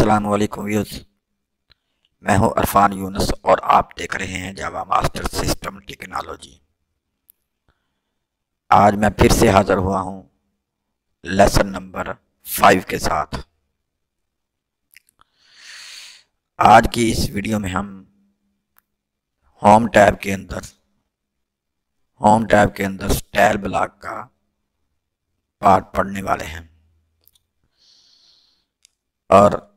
असलकुम व्यूज़ मैं हूँ अरफान यूनस और आप देख रहे हैं जावा मास्टर सिस्टम टेक्नोलॉजी। आज मैं फिर से हाज़िर हुआ हूँ लेसन नंबर फाइव के साथ। आज की इस वीडियो में हम होम टैब के अंदर, होम टैब के अंदर स्टाइल ब्लॉक का पार्ट पढ़ने वाले हैं। और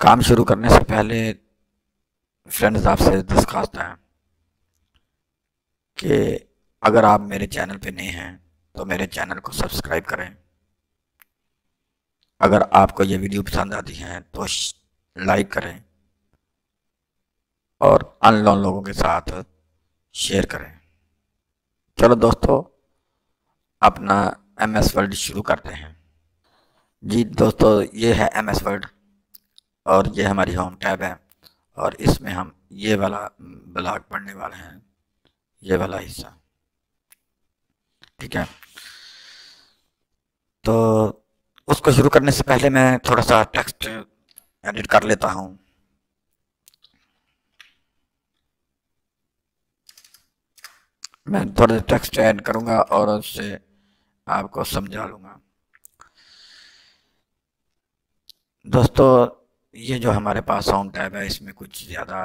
काम शुरू करने से पहले फ्रेंड्स आपसे दरख्वास्त है कि अगर आप मेरे चैनल पे नए हैं तो मेरे चैनल को सब्सक्राइब करें। अगर आपको ये वीडियो पसंद आती है तो लाइक करें और अनलोन लोगों के साथ शेयर करें। चलो दोस्तों, अपना एम एस वर्ड शुरू करते हैं। जी दोस्तों, ये है एम एस वर्ड और ये हमारी होम टैब है। और इसमें हम ये वाला ब्लॉग पढ़ने वाले हैं। ये वाला हिस्सा। ठीक है। तो उसको शुरू करने से पहले मैं थोड़ा सा टेक्स्ट एडिट कर लेता हूँ। मैं थोड़ा सा टेक्स्ट ऐड करूँगा और उससे आपको समझा लूँगा। दोस्तों ये जो हमारे पास साउंड टैब है, इसमें कुछ ज़्यादा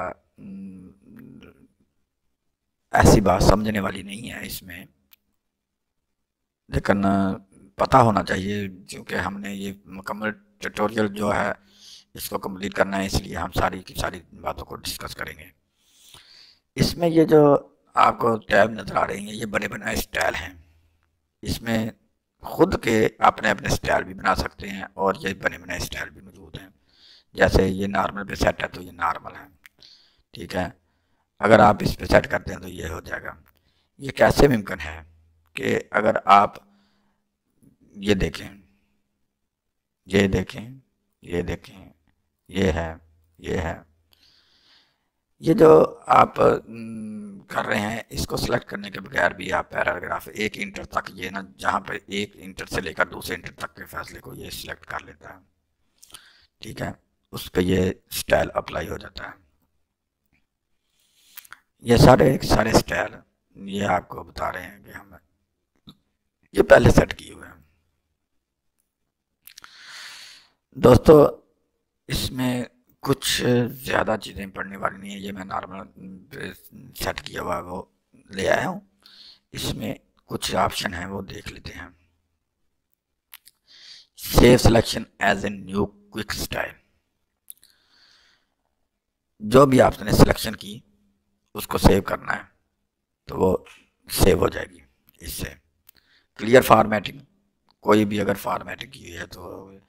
ऐसी बात समझने वाली नहीं है इसमें। लेकिन, पता होना चाहिए, क्योंकि हमने ये मुकम्मल ट्यूटोरियल जो है, इसको कंप्लीट करना है, इसलिए हम सारी की सारी बातों को डिस्कस करेंगे। इसमें ये जो आपको टैब नज़र आ रही है, ये बने बनाए स्टाइल हैं। इसमें खुद के अपने अपने स्टाइल भी बना सकते हैं, और ये बने बनाए स्टाइल भी मौजूद हैं। जैसे ये नॉर्मल पे सेट है तो ये नॉर्मल है। ठीक है? अगर आप इस पे सेट करते हैं तो ये हो जाएगा। ये कैसे मुमकिन है कि अगर आप ये देखें ये देखें ये देखें, ये है ये है। ये जो आप कर रहे हैं, इसको सिलेक्ट करने के बगैर भी आप पैराग्राफ एक इंटर तक ये ना, जहाँ पे एक इंटर से लेकर दूसरे इंटर तक के फैसले को ये सिलेक्ट कर लेता है। ठीक है? उस पर ये स्टाइल अप्लाई हो जाता है। ये सारे सारे स्टाइल ये आपको बता रहे हैं कि हम ये पहले सेट किए हुए हैं। दोस्तों, इसमें कुछ ज़्यादा चीज़ें पढ़ने वाली नहीं है, ये मैं नॉर्मल सेट किया हुआ वो ले आया हूँ। इसमें कुछ ऑप्शन हैं, वो देख लेते हैं। Save selection as a new quick style जो भी आपने सिलेक्शन की, उसको सेव करना है तो वो सेव हो जाएगी इससे। क्लियर फॉर्मेटिंग कोई भी अगर फॉर्मेटिंग की है तो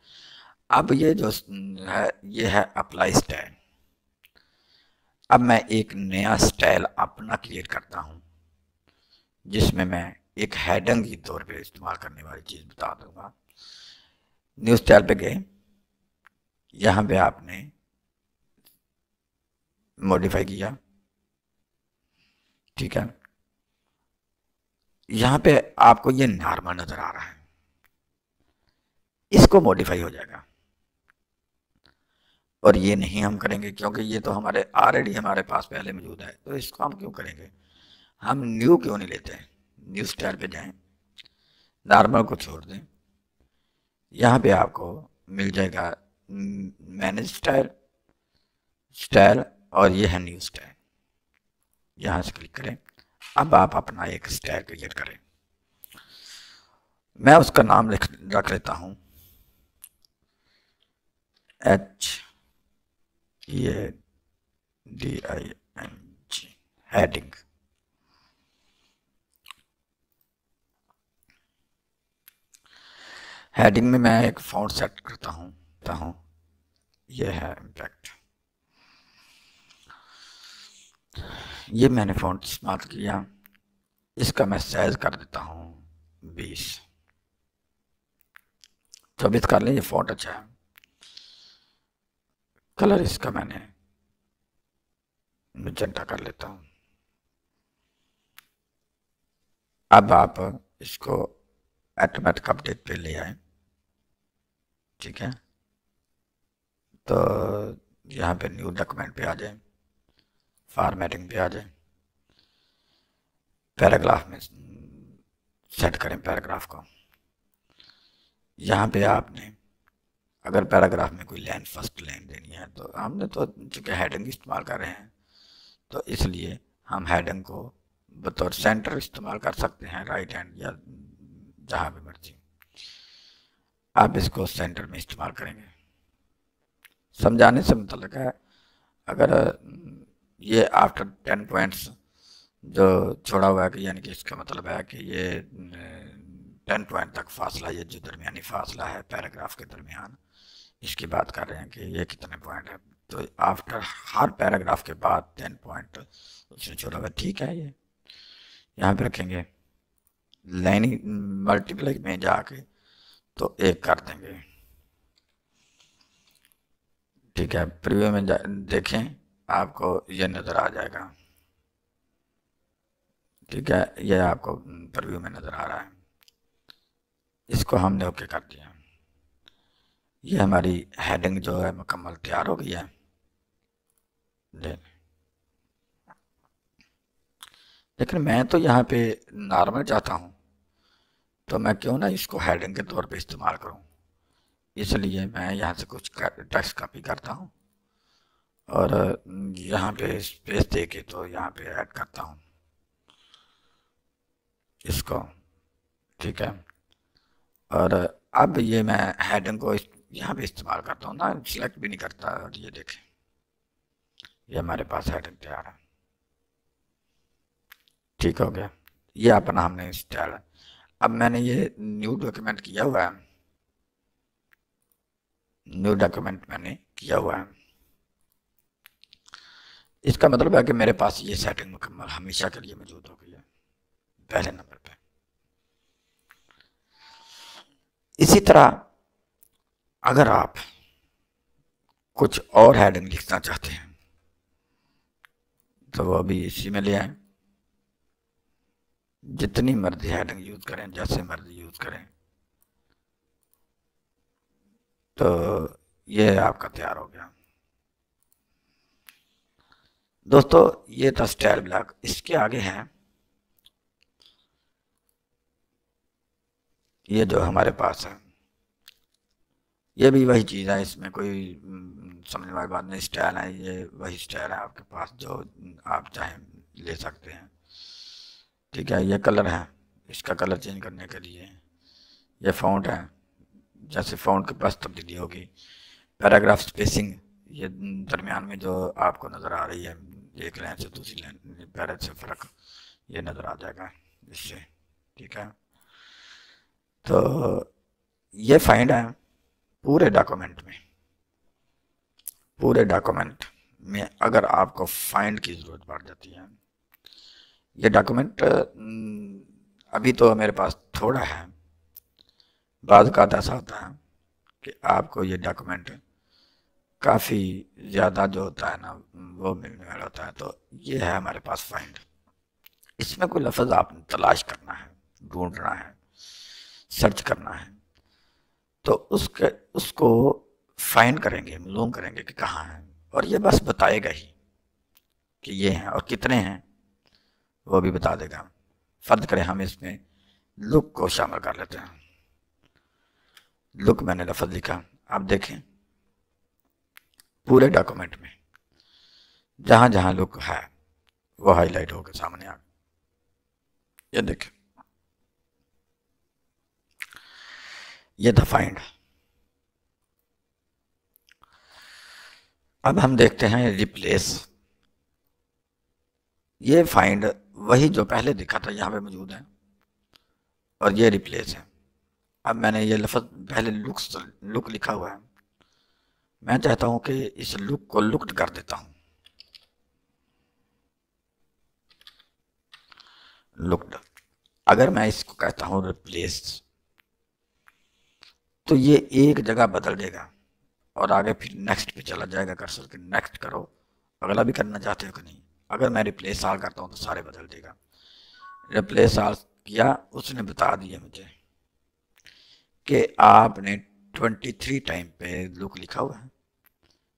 अब ये जो है, ये है अप्लाई स्टाइल अब मैं एक नया स्टाइल अपना क्रिएट करता हूँ, जिसमें मैं एक हेडिंग के तौर पे इस्तेमाल करने वाली चीज़ बता दूँगा। न्यू स्टाइल पे गए, यहाँ पे आपने मॉडिफाई किया। ठीक है? यहाँ पे आपको ये नॉर्मल नज़र आ रहा है। इसको मॉडिफाई हो जाएगा। और ये नहीं हम करेंगे, क्योंकि ये तो हमारे ऑलरेडी हमारे पास पहले मौजूद है। तो इसको हम क्यों करेंगे? हम न्यू क्यों नहीं लेते? न्यू स्टाइल पे जाएँ। नॉर्मल को छोड़ दें। यहाँ पे आपको मिल जाएगा मैनेज स्टाइल स्टाइल और ये है न्यू स्टाइल यहाँ से क्लिक करें। अब आप अपना एक स्टाइल क्रिएट करें। मैं उसका नाम लिख, रख लेता हूँ। H A D I N G heading heading में मैं एक फॉन्ट सेट करता हूँ हूँ। ये है इम्पैक्ट ये मैंने फ़ॉन्ट इस्तेमाल किया। इसका मैं साइज़ कर देता हूँ, बीस। चौबीस कर लें, ये फ़ॉन्ट अच्छा है। कलर इसका मैंने मजंटा कर लेता हूँ। अब आप इसको एटोमेटिक अपडेट पे ले आए। ठीक है? तो यहाँ पे न्यू डॉक्यूमेंट पे आ जाए। फॉर्मेटिंग पे आ जाए। पैराग्राफ में सेट करें पैराग्राफ को। यहाँ पे आपने, अगर पैराग्राफ में कोई लाइन फ़र्स्ट लाइन देनी है तो हमने तो चूँकि हेडिंग इस्तेमाल कर रहे हैं तो इसलिए हम हेडिंग को बतौर सेंटर इस्तेमाल कर सकते हैं राइट हैंड या जहाँ भी मर्ज़ी। आप इसको सेंटर में इस्तेमाल करेंगे। समझाने से मतलब है, अगर ये आफ्टर टेन पॉइंट्स जो छोड़ा हुआ है कि यानी कि इसका मतलब है कि ये टेन पॉइंट तक फासला, ये जो दरमियानी फासला है पैराग्राफ के दरमियान, इसकी बात कर रहे हैं कि ये कितने पॉइंट है। तो आफ्टर हर पैराग्राफ के बाद टेन पॉइंट उसने छोड़ा हुआ ठीक है ये। यहाँ पे रखेंगे। लाइनिंग मल्टीप्लाई में जाके तो एक कर देंगे। ठीक है प्रीव्यू में देखें। आपको ये नज़र आ जाएगा। ठीक है, ये आपको प्रीव्यू में नज़र आ रहा है। इसको हमने ओके कर दिया। ये हमारी हेडिंग जो है मुकम्मल तैयार हो गई है। लेकिन मैं तो यहाँ पे नॉर्मल चाहता हूँ तो मैं क्यों ना इसको हेडिंग के तौर पे इस्तेमाल करूँ। इसलिए मैं यहाँ से कुछ टेक्स्ट कॉपी करता हूँ। और यहाँ पे स्पेस दे के तो यहाँ पे ऐड करता हूँ। इसको, ठीक है? और, अब ये मैं हेडिंग को यहाँ पे इस्तेमाल करता हूँ ना सिलेक्ट भी नहीं करता, और ये देखें। ये हमारे पास हेडिंग तैयार है। ठीक हो गया। ये अपना हमने स्टाइल है। अब मैंने ये न्यू डॉक्यूमेंट किया हुआ है। न्यू डॉक्यूमेंट मैंने किया हुआ है। इसका मतलब है कि मेरे पास ये सेटिंग मुकम्मल, हमेशा के लिए मौजूद हो गई है। पहले नंबर पे। इसी तरह, अगर आप कुछ और हेडिंग लिखना चाहते हैं तो अभी इसी में ले आए। जितनी मर्ज़ी हेडिंग यूज़ करें, जैसे मर्ज़ी यूज़ करें। तो ये आपका तैयार हो गया। दोस्तों, ये था स्टाइल ब्लॉक इसके आगे हैं। ये जो हमारे पास है। ये भी वही चीज़ है, इसमें कोई समझने वाली बात नहीं। स्टाइल है, ये वही स्टाइल है आपके पास, जो आप चाहें ले सकते हैं। ठीक है, ये कलर है, इसका कलर चेंज करने के लिए। ये फाउंट है, जैसे फाउंट के पास तब्दीली होगी। पैराग्राफ स्पेसिंग, ये दरमियान में जो आपको नज़र आ रही है एक लाइन से दूसरी लाइन पैरा से फ़र्क ये नज़र आ जाएगा इससे, ठीक है? तो ये फाइंड है पूरे डॉक्यूमेंट में। पूरे डॉक्यूमेंट में अगर आपको फाइंड की ज़रूरत पड़ जाती है, ये डॉक्यूमेंट अभी तो मेरे पास थोड़ा है। बाद का ऐसा होता है कि आपको ये डॉक्यूमेंट काफ़ी ज़्यादा जो होता है ना, वो मिलने वाला होता है तो ये है हमारे पास फाइंड इसमें कोई लफ्ज़ आपने तलाश करना है, ढूंढना है सर्च करना है तो उसके, उसको फाइंड करेंगे मालूम करेंगे कि कहाँ है, और ये बस बताएगा ही कि ये हैं और कितने हैं, वो भी बता देगा। फर्द करें हम इसमें लुक को शामिल कर लेते हैं। लुक मैंने लफज लिखा, आप देखें। पूरे डॉक्यूमेंट में। जहाँ जहाँ लुक है, वो हाईलाइट होकर सामने आ ये देखें। ये था फाइंड अब हम देखते हैं रिप्लेस ये फाइंड वही जो पहले दिखा था, यहाँ पे मौजूद है, और ये रिप्लेस है। अब मैंने ये लफ्ज़, पहले लुक लुक लिखा हुआ है। मैं चाहता हूँ कि इस लुक को लुक्ड कर देता हूँ। लुक्ड अगर मैं इसको कहता हूँ रिप्लेस तो ये एक जगह बदल देगा और आगे फिर नेक्स्ट पे चला जाएगा कर्सर के नेक्स्ट करो। अगला भी करना चाहते हो कि नहीं? अगर मैं रिप्लेस आल करता हूँ तो सारे बदल देगा। रिप्लेस आल किया, उसने बता दिया मुझे कि आपने 23 टाइम पे लुक लिखा हुआ है।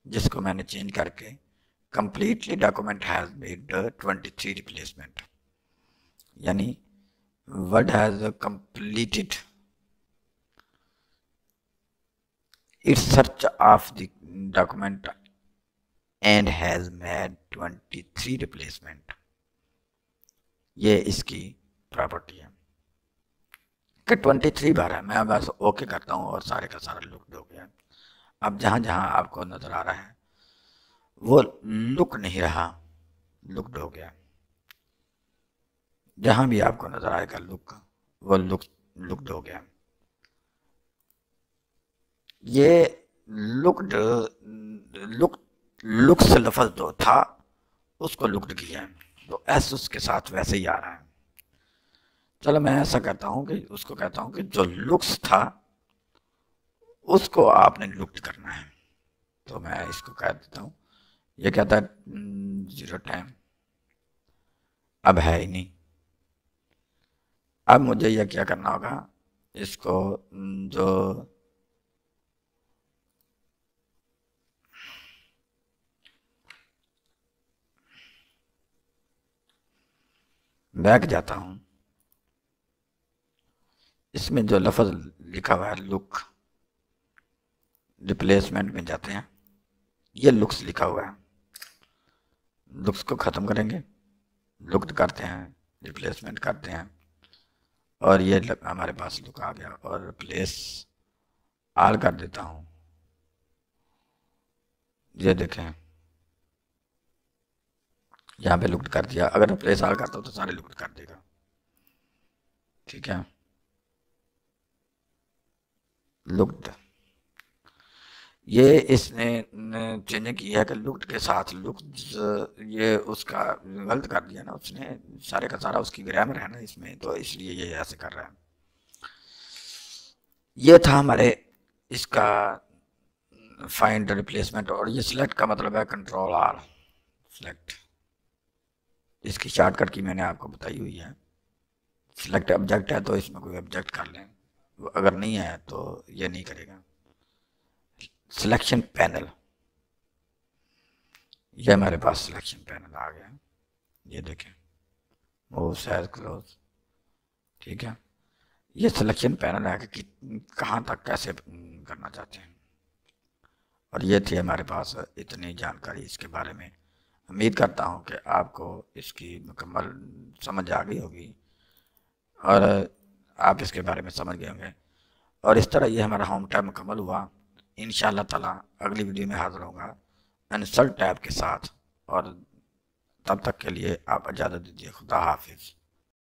जिसको मैंने चेंज करके completely document has made twenty three replacement यानी word has completed its search of the document and has made twenty three replacement ये इसकी प्रॉपर्टी है। ट्वेंटी थ्री बार है, मैं बस ओके करता हूँ और सारे का सारा लुक्ड हो गया। अब जहाँ जहाँ आपको नज़र आ रहा है, वो लुक नहीं रहा लुकड हो गया। जहाँ भी आपको नज़र आएगा लुक, वो लुक, लुकड हो गया। ये लुकड, लुक लुक से लफज जो था, उसको लुकड किया तो एस उसके साथ वैसे ही आ रहा है। चलो मैं ऐसा कहता हूँ कि, उसको कहता हूँ कि जो लुक्स था उसको आपने लुप्त करना है। तो मैं इसको कह देता हूँ। ये कहता है ज़ीरो टाइम अब है ही नहीं। अब मुझे यह क्या करना होगा? इसको जो बैक जाता हूँ, इसमें जो लफज लिखा हुआ है, लुक। रिप्लेसमेंट में जाते हैं। ये लुक्स लिखा हुआ है। लुक्स को ख़त्म करेंगे। लुक करते हैं रिप्लेसमेंट करते हैं। और ये हमारे पास लुक आ गया। और रिप्लेस आल कर देता हूँ। ये देखें। यहाँ पे लुक कर दिया। अगर रिप्लेस आल करता हूँ तो सारे लुक कर देगा। ठीक है? लुक्ड। ये इसने चेंज किया कि लुक के साथ लुक ये उसका गलत कर दिया ना उसने, सारे का सारा उसकी ग्रामर है ना इसमें तो इसलिए ये ऐसे कर रहा है। ये था हमारे इसका फाइंड रिप्लेसमेंट और ये सिलेक्ट का मतलब है कंट्रोल आर सिलेक्ट इसकी शॉर्टकट की मैंने आपको बताई हुई है। सिलेक्ट ऑब्जेक्ट है तो इसमें कोई ऑब्जेक्ट कर लें। अगर नहीं है तो ये नहीं करेगा। सिलेक्शन पैनल ये हमारे पास सिलेक्शन पैनल आ गया। ये देखें। वो साइज़ क्लोज ठीक है? ये सिलेक्शन पैनल है कि कहाँ तक कैसे करना चाहते हैं। और ये थी हमारे पास इतनी जानकारी इसके बारे में। उम्मीद करता हूँ कि आपको इसकी मुकम्मल समझ आ गई होगी। और आप इसके बारे में समझ गए होंगे। और इस तरह ये हमारा होम टाइम मुकम्मल हुआ। इन ताला अगली वीडियो में हाजिर होगा अनसल्ट टैब के साथ और तब तक के लिए आप इजाज़त दीजिए। खुदा हाफिज़।